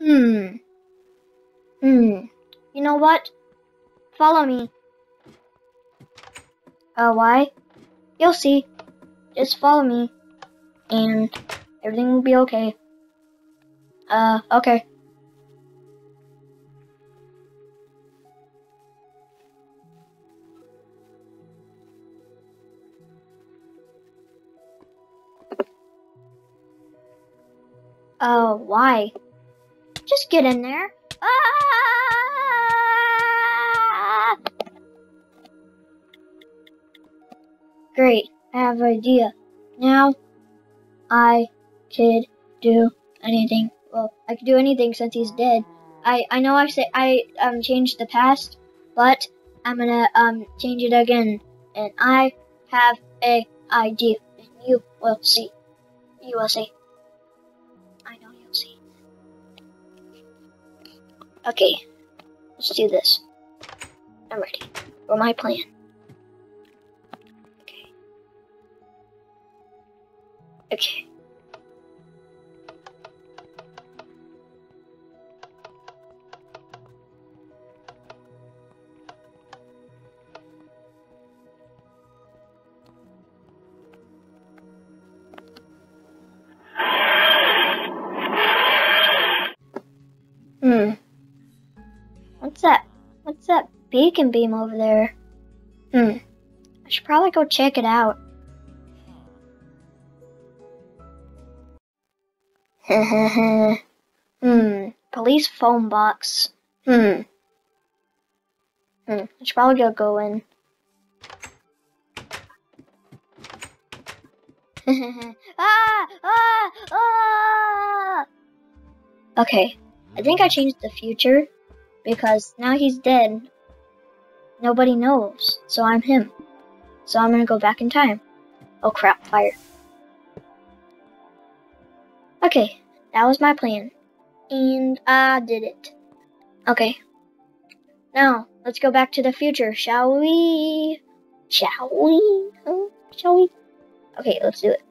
Hmm. Hmm. You know what? Follow me. Uh, why? You'll see. Just follow me. And everything will be okay. Uh, okay. Uh, why? Just get in there. Ah! Great, I have an idea. Now, I could do anything. Well, I could do anything since he's dead. I I know I say I um changed the past, but I'm gonna um change it again, and I have a idea, and you will see. You will see. Okay, let's do this. I'm ready for my plan. Okay. Okay. What's that? What's that beacon beam over there? Hmm. I should probably go check it out. hmm. Police phone box. Hmm. Hmm. I should probably go go in. ah! Ah! Ah! Okay. I think I changed the future because now he's dead. Nobody knows, so I'm him. So I'm gonna go back in time. Oh crap, fire. Okay, that was my plan. And I did it. Okay. Now, let's go back to the future, shall we? Shall we? Shall we? Okay, let's do it.